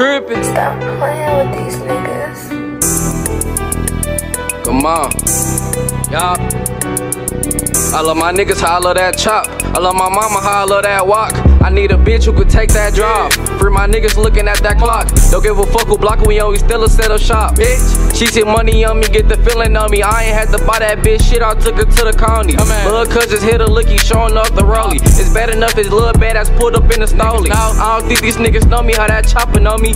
tripping. Stop playing with these niggas. Come on. Y'all. I love my niggas how I love that chop. I love my mama how I love that walk. I need a bitch who could take that drop. Free my niggas looking at that clock. Don't give a fuck who block we always still a set up shop. Bitch, she said money on me, get the feeling on me. I ain't had to buy that bitch shit, I took her to the county. Little cousins hit a licky, showing off the rollie. It's bad enough his little bad ass pulled up in the stoley. I don't think these niggas know me how that chopping on me.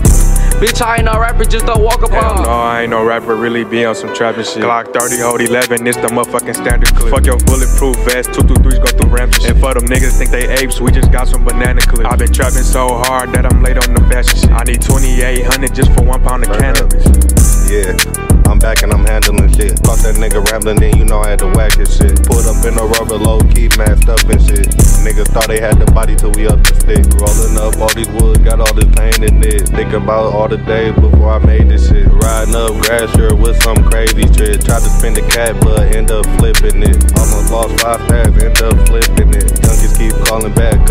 Bitch, I ain't no rapper, just don't walk up Hell on me. no, I ain't no rapper, really be on some trapping shit. Glock 30, hold 11, it's the motherfucking standard clip. Fuck your bulletproof vest, 223s go through ramps and shit. And for them niggas think they apes, we just got some banana clips. i been trapping so hard that I'm late on the fashion shit. I need 2800 just for one pound of cannabis. Yeah, I'm back and I'm handling shit. Caught that nigga rambling, then you know I had to whack his shit. Pulled up in a rubber low key, masked up and shit. Niggas thought they had the body till we up the stick. Rolling up all these woods, got all this pain in it. Think about all the days before I made this shit. Riding up grass shirt with some crazy shit. Tried to spin the cat, but end up flipping it. Almost lost five stacks, end up flipping it.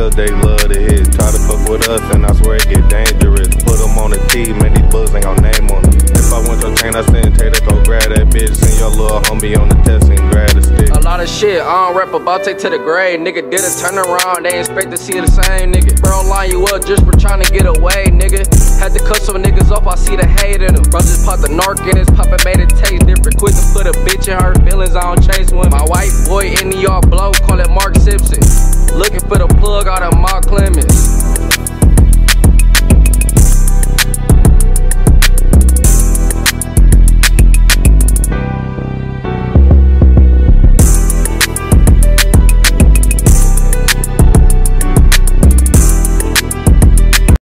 Cause they love to hit. Try to fuck with us and I swear it get dangerous. Put them on the T, man, these ain't got name on. If I want your chain, I send to go grab that bitch. Send your little homie on the test and grab the stick. A lot of shit, I don't rap about take to the grave. Nigga did a turnaround, they expect to see the same nigga. Bro, line you up just for trying to get away, nigga. Had to cut some niggas off, I see the hate in them. Bro, just pop the narc in his pop her feelings, I don't chase one. My white boy in the yard blow, call it Mark Simpson. Looking for the plug out of my